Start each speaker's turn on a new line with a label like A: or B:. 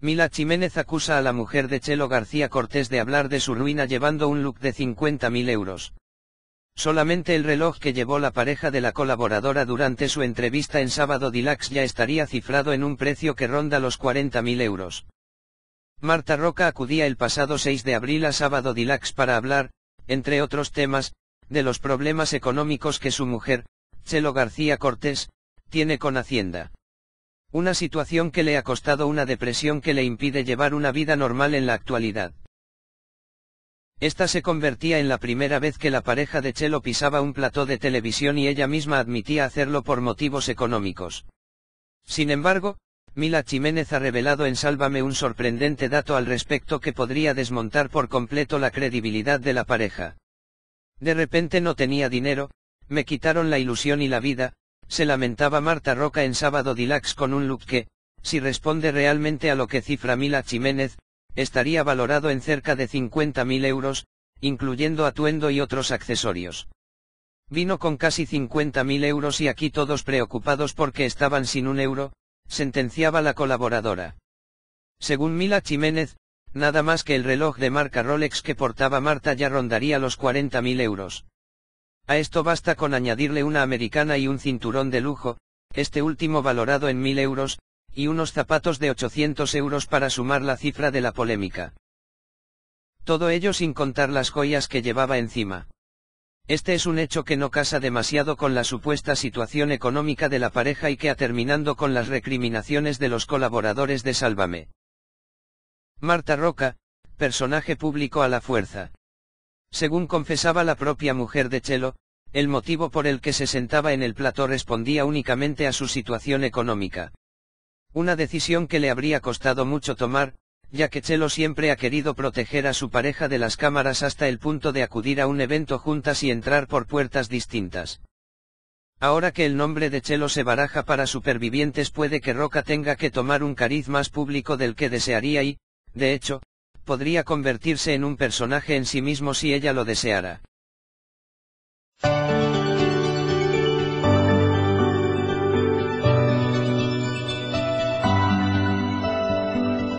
A: Mila Jiménez acusa a la mujer de Chelo García Cortés de hablar de su ruina llevando un look de 50.000 euros. Solamente el reloj que llevó la pareja de la colaboradora durante su entrevista en Sábado Dilax ya estaría cifrado en un precio que ronda los 40.000 euros. Marta Roca acudía el pasado 6 de abril a Sábado Dilax para hablar, entre otros temas, de los problemas económicos que su mujer, Chelo García Cortés, tiene con Hacienda. Una situación que le ha costado una depresión que le impide llevar una vida normal en la actualidad. Esta se convertía en la primera vez que la pareja de Chelo pisaba un plató de televisión y ella misma admitía hacerlo por motivos económicos. Sin embargo, Mila Jiménez ha revelado en Sálvame un sorprendente dato al respecto que podría desmontar por completo la credibilidad de la pareja. De repente no tenía dinero, me quitaron la ilusión y la vida, se lamentaba Marta Roca en Sábado Dilax con un look que, si responde realmente a lo que cifra Mila Jiménez, estaría valorado en cerca de 50.000 euros, incluyendo atuendo y otros accesorios. Vino con casi 50.000 euros y aquí todos preocupados porque estaban sin un euro, sentenciaba la colaboradora. Según Mila Jiménez, nada más que el reloj de marca Rolex que portaba Marta ya rondaría los 40.000 euros. A esto basta con añadirle una americana y un cinturón de lujo, este último valorado en mil euros, y unos zapatos de 800 euros para sumar la cifra de la polémica. Todo ello sin contar las joyas que llevaba encima. Este es un hecho que no casa demasiado con la supuesta situación económica de la pareja y que ha terminando con las recriminaciones de los colaboradores de Sálvame. Marta Roca, personaje público a la fuerza. Según confesaba la propia mujer de Chelo, el motivo por el que se sentaba en el plató respondía únicamente a su situación económica. Una decisión que le habría costado mucho tomar, ya que Chelo siempre ha querido proteger a su pareja de las cámaras hasta el punto de acudir a un evento juntas y entrar por puertas distintas. Ahora que el nombre de Chelo se baraja para supervivientes puede que Roca tenga que tomar un cariz más público del que desearía y, de hecho, podría convertirse en un personaje en sí mismo si ella lo deseara.